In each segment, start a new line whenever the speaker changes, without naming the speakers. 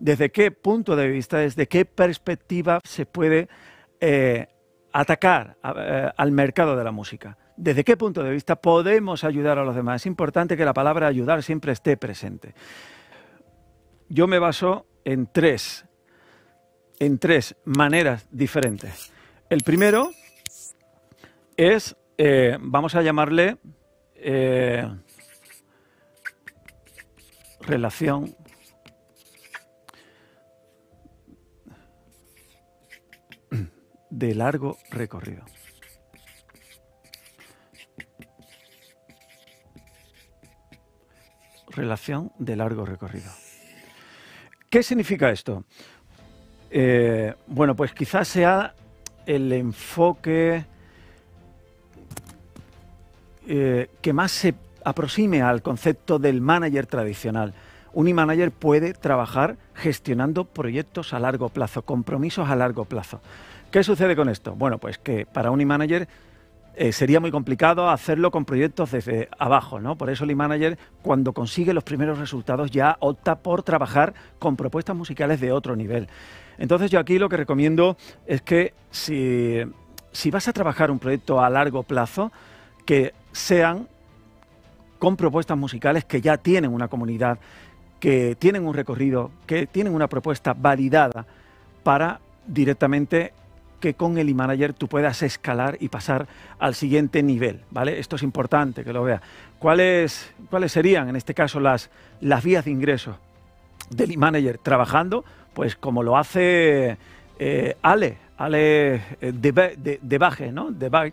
desde qué punto de vista, desde qué perspectiva se puede eh, atacar eh, al mercado de la música. ¿Desde qué punto de vista podemos ayudar a los demás? Es importante que la palabra ayudar siempre esté presente. Yo me baso en tres, en tres maneras diferentes. El primero es, eh, vamos a llamarle relación de largo recorrido. Relación de largo recorrido. ¿Qué significa esto? Eh, bueno, pues quizás sea el enfoque eh, que más se aproxime al concepto del manager tradicional. Un e-manager puede trabajar gestionando proyectos a largo plazo, compromisos a largo plazo. ¿Qué sucede con esto? Bueno, pues que para un e-manager eh, sería muy complicado hacerlo con proyectos desde abajo, ¿no? Por eso el e-manager, cuando consigue los primeros resultados, ya opta por trabajar con propuestas musicales de otro nivel. Entonces yo aquí lo que recomiendo es que si, si vas a trabajar un proyecto a largo plazo, que sean con propuestas musicales que ya tienen una comunidad, que tienen un recorrido, que tienen una propuesta validada para directamente que con el e-manager tú puedas escalar y pasar al siguiente nivel, ¿vale? Esto es importante que lo veas. ¿Cuáles, ¿Cuáles serían, en este caso, las, las vías de ingreso del e-manager trabajando? Pues como lo hace eh, Ale, Ale eh, de, de, Baje, ¿no? De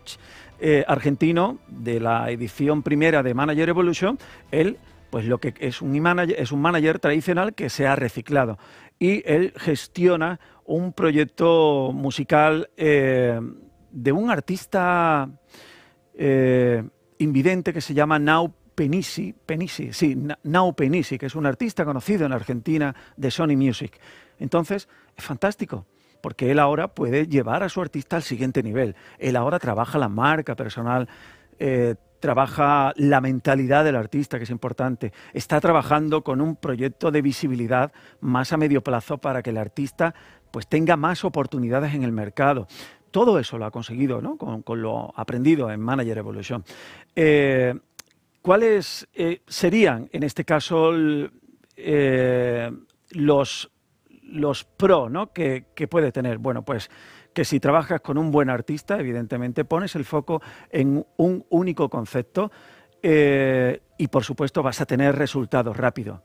eh, argentino, de la edición primera de Manager Evolution, él pues lo que es un, manager, es un manager tradicional que se ha reciclado y él gestiona un proyecto musical eh, de un artista eh, invidente que se llama Now Penisi, Penisi, sí, Now Penisi, que es un artista conocido en Argentina de Sony Music. Entonces, es fantástico, porque él ahora puede llevar a su artista al siguiente nivel. Él ahora trabaja la marca personal, eh, trabaja la mentalidad del artista, que es importante. Está trabajando con un proyecto de visibilidad más a medio plazo para que el artista pues, tenga más oportunidades en el mercado. Todo eso lo ha conseguido ¿no? con, lo aprendido en Manager Evolution. Eh, ¿Cuáles eh, serían, en este caso, eh, los, los pro ¿no? que, que puede tener? Bueno, pues que si trabajas con un buen artista, evidentemente pones el foco en un único concepto eh, y por supuesto vas a tener resultados rápidos.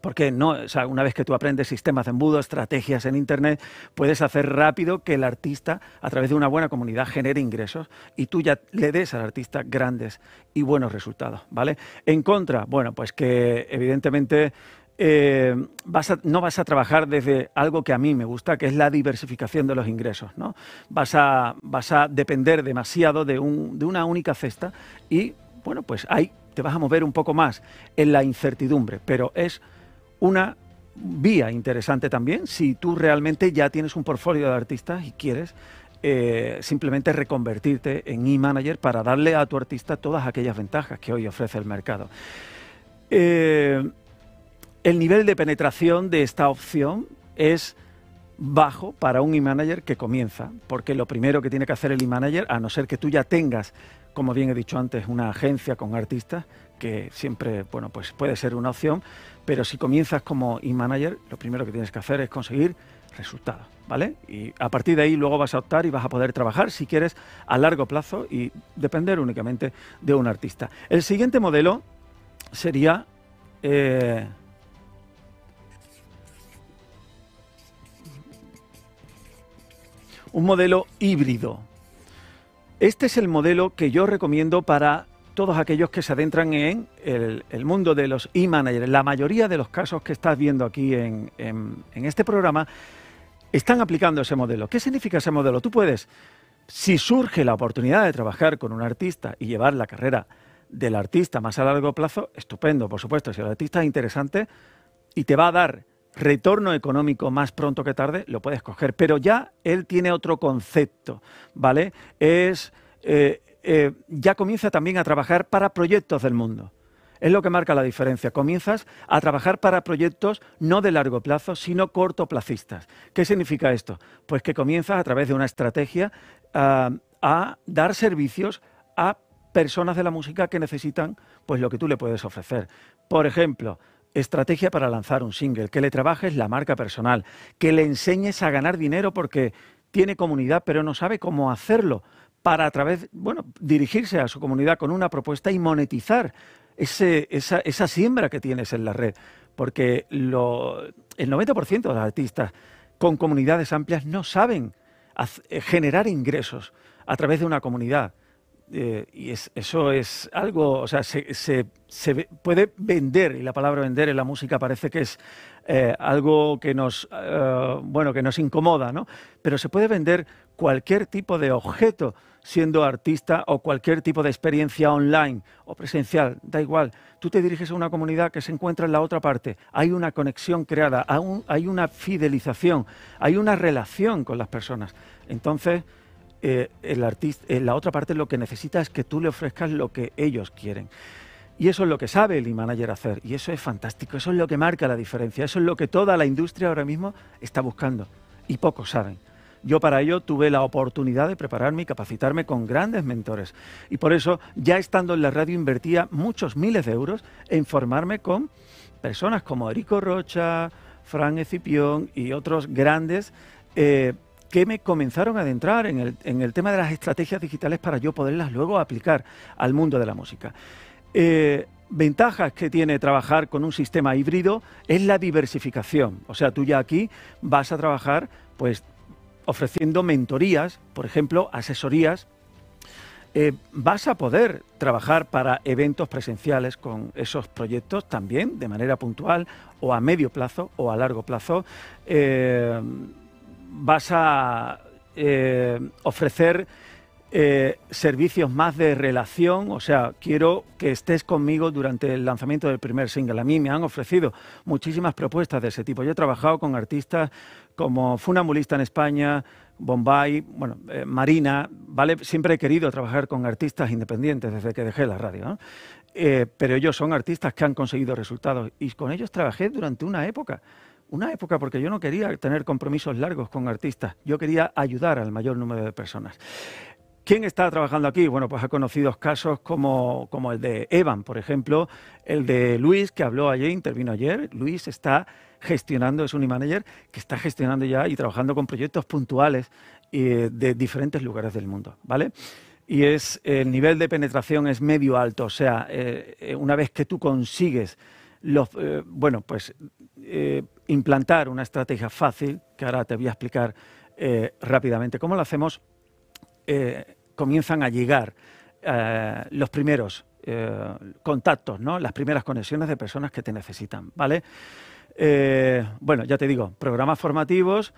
Porque no, una vez que tú aprendes sistemas de embudo, estrategias en Internet, puedes hacer rápido que el artista, a través de una buena comunidad, genere ingresos y tú ya le des al artista grandes y buenos resultados, ¿vale? En contra, bueno, pues que evidentemente eh, no vas a trabajar desde algo que a mí me gusta, que es la diversificación de los ingresos. ¿no? Vas, a, vas a depender demasiado de, un, de una única cesta y, bueno, pues ahí te vas a mover un poco más en la incertidumbre, pero es una vía interesante también si tú realmente ya tienes un portfolio de artistas y quieres eh, simplemente reconvertirte en e-manager para darle a tu artista todas aquellas ventajas que hoy ofrece el mercado. Eh, el nivel de penetración de esta opción es bajo para un e-manager que comienza, porque lo primero que tiene que hacer el e-manager, a no ser que tú ya tengas, como bien he dicho antes, una agencia con artistas, que siempre, bueno, pues puede ser una opción, pero si comienzas como e-manager, lo primero que tienes que hacer es conseguir resultados, ¿vale? Y a partir de ahí luego vas a optar y vas a poder trabajar, si quieres, a largo plazo y depender únicamente de un artista. El siguiente modelo sería... Eh, un modelo híbrido. Este es el modelo que yo recomiendo para todos aquellos que se adentran en el, mundo de los e-managers. La mayoría de los casos que estás viendo aquí en, en este programa están aplicando ese modelo. ¿Qué significa ese modelo? Tú puedes, si surge la oportunidad de trabajar con un artista y llevar la carrera del artista más a largo plazo, estupendo, por supuesto. Si el artista es interesante y te va a dar retorno económico más pronto que tarde, lo puedes coger. Pero ya él tiene otro concepto, ¿vale? Es, eh, eh, ya comienza también a trabajar para proyectos del mundo. Es lo que marca la diferencia. Comienzas a trabajar para proyectos no de largo plazo, sino cortoplacistas. ¿Qué significa esto? Pues que comienzas a través de una estrategia ah, a dar servicios a personas de la música que necesitan pues lo que tú le puedes ofrecer. Por ejemplo, estrategia para lanzar un single, que le trabajes la marca personal, que le enseñes a ganar dinero porque tiene comunidad pero no sabe cómo hacerlo para a través, bueno, dirigirse a su comunidad con una propuesta y monetizar esa, siembra que tienes en la red. Porque el 90% de los artistas con comunidades amplias no saben generar ingresos a través de una comunidad. Eh, y eso es algo, o sea, se, puede vender, y la palabra vender en la música parece que es eh, algo que nos, bueno, que nos incomoda, ¿no? Pero se puede vender cualquier tipo de objeto siendo artista o cualquier tipo de experiencia online o presencial, da igual. Tú te diriges a una comunidad que se encuentra en la otra parte. Hay una conexión creada, hay una fidelización, hay una relación con las personas. Entonces, eh, el artista, eh, la otra parte lo que necesita es que tú le ofrezcas lo que ellos quieren. Y eso es lo que sabe el manager hacer. Y eso es fantástico. Eso es lo que marca la diferencia. Eso es lo que toda la industria ahora mismo está buscando. Y pocos saben. Yo para ello tuve la oportunidad de prepararme y capacitarme con grandes mentores. Y por eso, ya estando en la radio, invertía muchos miles de euros en formarme con personas como Erico Rocha, Fran Escipión y otros grandes eh, que me comenzaron a adentrar en el, tema de las estrategias digitales para yo poderlas luego aplicar al mundo de la música. Eh, ventajas que tiene trabajar con un sistema híbrido es la diversificación. O sea, tú ya aquí vas a trabajar pues ofreciendo mentorías, por ejemplo, asesorías, eh, vas a poder trabajar para eventos presenciales con esos proyectos también de manera puntual o a medio plazo o a largo plazo. Eh, vas a eh, ofrecer servicios más de relación, o sea, quiero que estés conmigo durante el lanzamiento del primer single. A mí me han ofrecido muchísimas propuestas de ese tipo. Yo he trabajado con artistas como funambulista en España, Bombay, bueno, eh, Marina, ¿vale? Siempre he querido trabajar con artistas independientes desde que dejé la radio, eh, pero ellos son artistas que han conseguido resultados y con ellos trabajé durante una época. Una época porque yo no quería tener compromisos largos con artistas, yo quería ayudar al mayor número de personas. ¿Quién está trabajando aquí? Bueno, pues ha conocido casos como, como, el de Evan, por ejemplo, el de Luis, que habló ayer, intervino ayer. Luis está gestionando, es un manager que está gestionando ya y trabajando con proyectos puntuales eh, de diferentes lugares del mundo, ¿vale? Y es, el nivel de penetración es medio alto, o sea, eh, eh, una vez que tú consigues los, bueno, pues implantar una estrategia fácil, que ahora te voy a explicar rápidamente cómo lo hacemos, comienzan a llegar los primeros contactos, ¿no? las primeras conexiones de personas que te necesitan, ¿vale? Eh, bueno, ya te digo, programas formativos.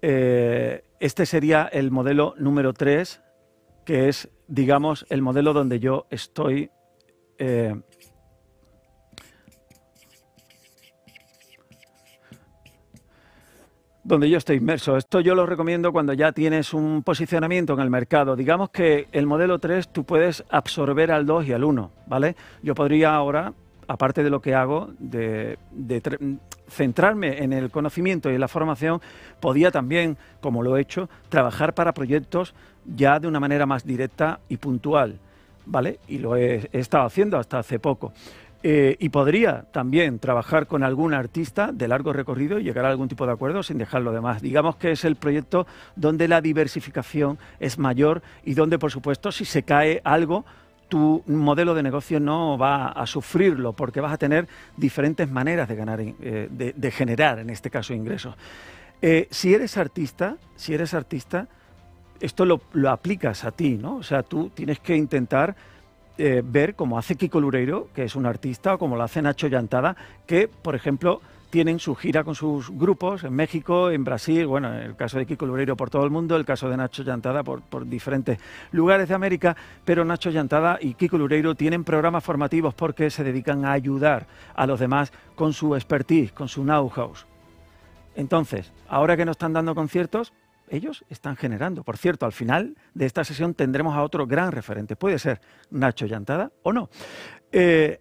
Eh, este sería el modelo número 3, que es, digamos, el modelo donde yo estoy donde yo estoy inmerso. Esto yo lo recomiendo cuando ya tienes un posicionamiento en el mercado. Digamos que el modelo 3 tú puedes absorber al 2 y al 1, ¿vale? Yo podría ahora aparte de lo que hago, de, centrarme en el conocimiento y en la formación, podía también, como lo he hecho, trabajar para proyectos ya de una manera más directa y puntual, ¿vale? Y lo he, estado haciendo hasta hace poco. Eh, y podría también trabajar con algún artista de largo recorrido y llegar a algún tipo de acuerdo sin dejarlo de más. Digamos que es el proyecto donde la diversificación es mayor y donde, por supuesto, si se cae algo, tu modelo de negocio no va a sufrirlo porque vas a tener diferentes maneras de ganar, eh, de, generar, en este caso, ingresos. Eh, si eres artista, si eres artista, esto lo, aplicas a ti, ¿no? O sea, tú tienes que intentar eh, ver cómo hace Kiko Lureiro, que es un artista, o como lo hace Nacho Llantada, que, por ejemplo, tienen su gira con sus grupos en México, en Brasil, bueno, en el caso de Kiko Lureiro por todo el mundo, el caso de Nacho Llantada por, diferentes lugares de América, pero Nacho Llantada y Kiko Lureiro tienen programas formativos porque se dedican a ayudar a los demás con su expertise, con su know-how. Entonces, ahora que nos están dando conciertos, ellos están generando. Por cierto, al final de esta sesión tendremos a otro gran referente. Puede ser Nacho Llantada o no. Eh,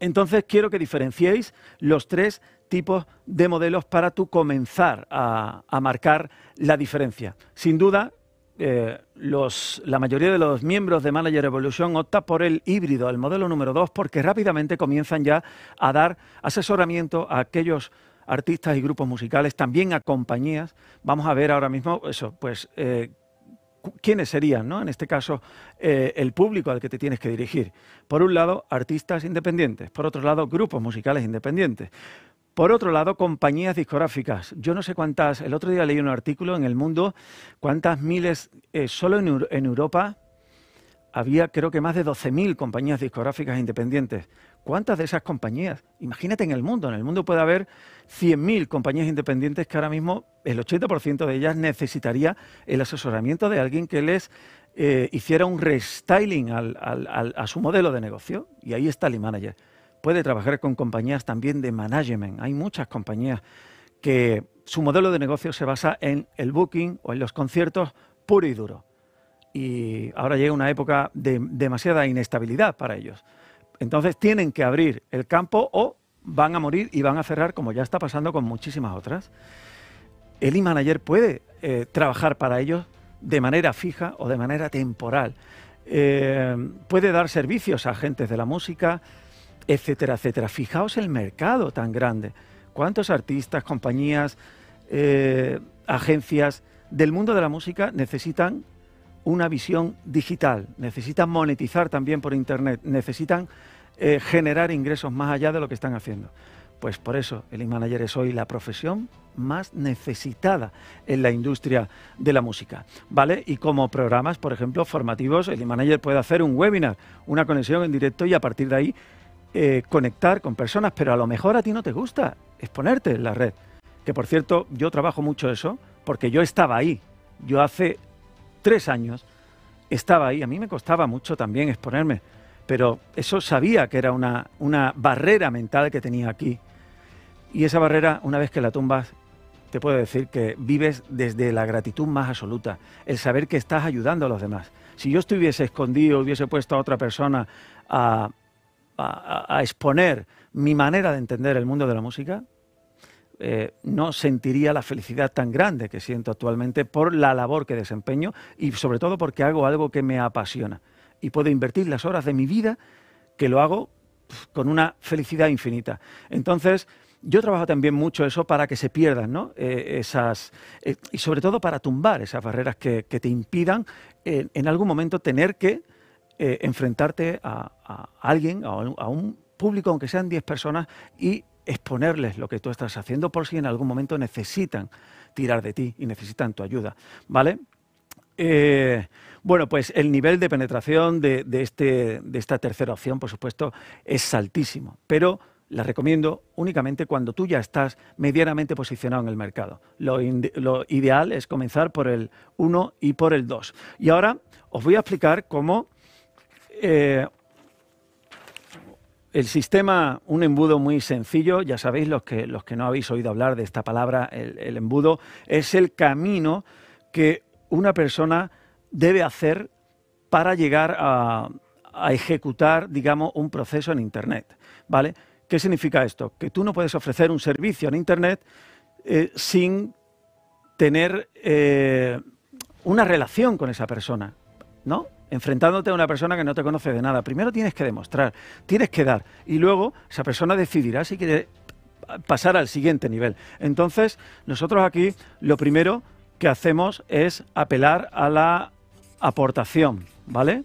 Entonces quiero que diferenciéis los tres tipos de modelos para tú comenzar a, marcar la diferencia. Sin duda, eh, la mayoría de los miembros de Manager Evolution opta por el híbrido, el modelo número dos, porque rápidamente comienzan ya a dar asesoramiento a aquellos artistas y grupos musicales, también a compañías. Vamos a ver ahora mismo eso, pues eh, quiénes serían, ¿no? En este caso, eh, el público al que te tienes que dirigir. Por un lado, artistas independientes. Por otro lado, grupos musicales independientes. Por otro lado, compañías discográficas. Yo no sé cuántas, el otro día leí un artículo en El Mundo, cuántas miles, eh, solo en, en Europa había creo que más de 12.000 compañías discográficas independientes. ¿Cuántas de esas compañías? Imagínate en el mundo. En el mundo puede haber 100.000 compañías independientes que ahora mismo el 80% de ellas necesitaría el asesoramiento de alguien que les eh, hiciera un restyling a su modelo de negocio. Y ahí está el manager. Puede trabajar con compañías también de management. Hay muchas compañías que su modelo de negocio se basa en el booking o en los conciertos puro y duro. Y ahora llega una época de demasiada inestabilidad para ellos. Entonces tienen que abrir el campo o van a morir y van a cerrar como ya está pasando con muchísimas otras. El e-manager puede eh, trabajar para ellos de manera fija o de manera temporal. Eh, puede dar servicios a agentes de la música, etcétera, etcétera. Fijaos el mercado tan grande. ¿Cuántos artistas, compañías, eh, agencias del mundo de la música necesitan una visión digital, necesitan monetizar también por Internet, necesitan eh, generar ingresos más allá de lo que están haciendo. Pues por eso el e-manager es hoy la profesión más necesitada en la industria de la música, ¿vale? Y como programas, por ejemplo, formativos, el e-manager puede hacer un webinar, una conexión en directo y a partir de ahí eh, conectar con personas, pero a lo mejor a ti no te gusta exponerte en la red. Que por cierto, yo trabajo mucho eso porque yo estaba ahí. Yo hace tres años, estaba ahí. A mí me costaba mucho también exponerme, pero eso sabía que era una, una barrera mental que tenía aquí. Y esa barrera, una vez que la tumbas, te puedo decir que vives desde la gratitud más absoluta, el saber que estás ayudando a los demás. Si yo estuviese escondido, hubiese puesto a otra persona a, a exponer mi manera de entender el mundo de la música, eh, no sentiría la felicidad tan grande que siento actualmente por la labor que desempeño y sobre todo porque hago algo que me apasiona y puedo invertir las horas de mi vida que lo hago con una felicidad infinita. Entonces, yo trabajo también mucho eso para que se pierdan, ¿no? Eh, esas, eh, y sobre todo para tumbar esas barreras que, te impidan en algún momento tener que enfrentarte a, alguien, a, a, un público, aunque sean 10 personas, y exponerles lo que tú estás haciendo por si en algún momento necesitan tirar de ti y necesitan tu ayuda, ¿vale? Eh, bueno, pues el nivel de penetración de, este, de esta tercera opción, por supuesto, es altísimo, pero la recomiendo únicamente cuando tú ya estás medianamente posicionado en el mercado. Lo, ideal es comenzar por el 1 y por el 2. Y ahora os voy a explicar cómo eh, el sistema, un embudo muy sencillo, ya sabéis los que, los que no habéis oído hablar de esta palabra, el, embudo, es el camino que una persona debe hacer para llegar a, ejecutar, digamos, un proceso en Internet. ¿Vale? ¿Qué significa esto? Que tú no puedes ofrecer un servicio en Internet eh, sin tener eh, una relación con esa persona, ¿no? Enfrentándote a una persona que no te conoce de nada. Primero tienes que demostrar, tienes que dar y luego esa persona decidirá si quiere pasar al siguiente nivel. Entonces, nosotros aquí lo primero que hacemos es apelar a la aportación, ¿vale?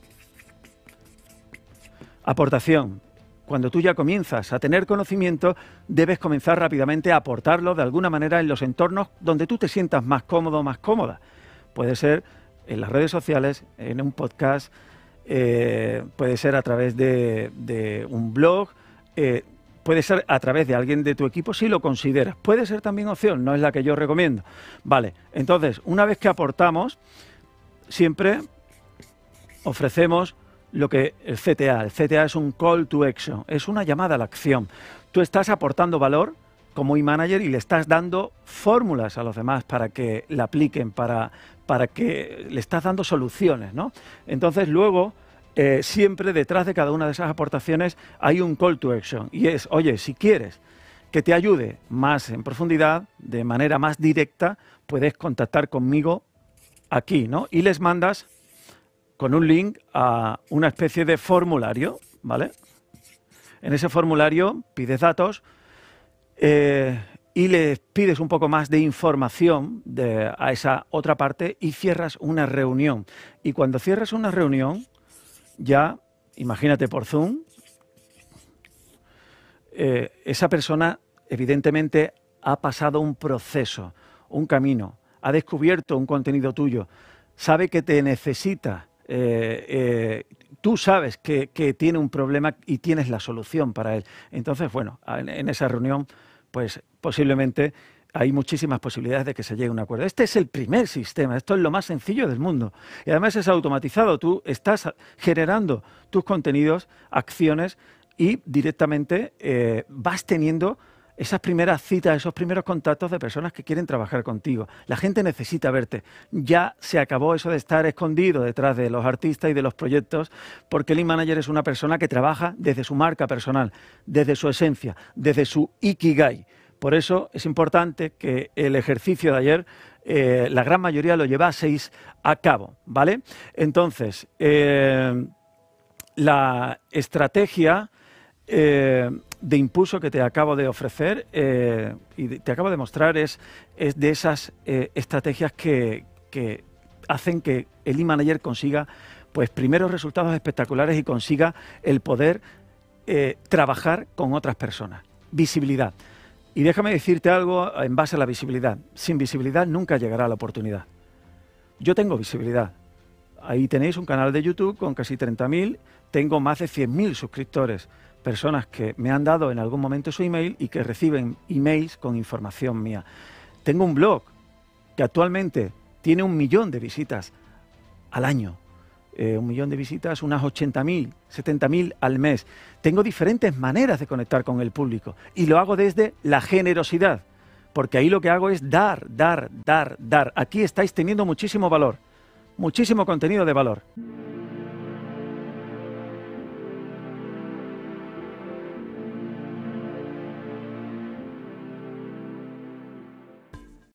Aportación. Cuando tú ya comienzas a tener conocimiento, debes comenzar rápidamente a aportarlo de alguna manera en los entornos donde tú te sientas más cómodo, más cómoda. Puede ser en las redes sociales, en un podcast, eh, puede ser a través de, un blog, eh, puede ser a través de alguien de tu equipo si lo consideras. Puede ser también opción, no es la que yo recomiendo. Vale, entonces, una vez que aportamos, siempre ofrecemos lo que el CTA, el CTA es un call to action, es una llamada a la acción. Tú estás aportando valor como e-manager y le estás dando fórmulas a los demás para que la apliquen, para, para que le estás dando soluciones, ¿no? Entonces luego eh, siempre detrás de cada una de esas aportaciones hay un call to action y es, oye, si quieres que te ayude más en profundidad, de manera más directa, puedes contactar conmigo aquí, ¿no? Y les mandas con un link a una especie de formulario, ¿vale? En ese formulario pides datos eh, y les pides un poco más de información a esa otra parte y cierras una reunión. Y cuando cierras una reunión, ya, imagínate por Zoom, eh, esa persona evidentemente ha pasado un proceso, un camino, ha descubierto un contenido tuyo, sabe que te necesita, eh, tú sabes que, tiene un problema y tienes la solución para él. Entonces, bueno, en, esa reunión, pues posiblemente hay muchísimas posibilidades de que se llegue a un acuerdo. Este es el primer sistema, esto es lo más sencillo del mundo. Y además es automatizado, tú estás generando tus contenidos, acciones y directamente eh, vas teniendo esas primeras citas, esos primeros contactos de personas que quieren trabajar contigo. La gente necesita verte. Ya se acabó eso de estar escondido detrás de los artistas y de los proyectos, porque el manager es una persona que trabaja desde su marca personal, desde su esencia, desde su ikigai. Por eso es importante que el ejercicio de ayer, eh, la gran mayoría lo llevaseis a cabo, ¿vale? Entonces, eh, la estrategia eh, de impulso que te acabo de ofrecer eh, y te acabo de mostrar es, es de esas eh, estrategias que, hacen que el e-manager consiga pues primeros resultados espectaculares y consiga el poder trabajar con otras personas. Visibilidad. Y déjame decirte algo en base a la visibilidad. Sin visibilidad nunca llegará la oportunidad. Yo tengo visibilidad. Ahí tenéis un canal de YouTube con casi 30.000, tengo más de 100.000 suscriptores personas que me han dado en algún momento su email y que reciben emails con información mía. Tengo un blog que actualmente tiene un millón de visitas al año. Eh, un millón de visitas, unas 80.000, 70.000 al mes. Tengo diferentes maneras de conectar con el público y lo hago desde la generosidad, porque ahí lo que hago es dar, dar, dar, dar. Aquí estáis teniendo muchísimo valor, muchísimo contenido de valor.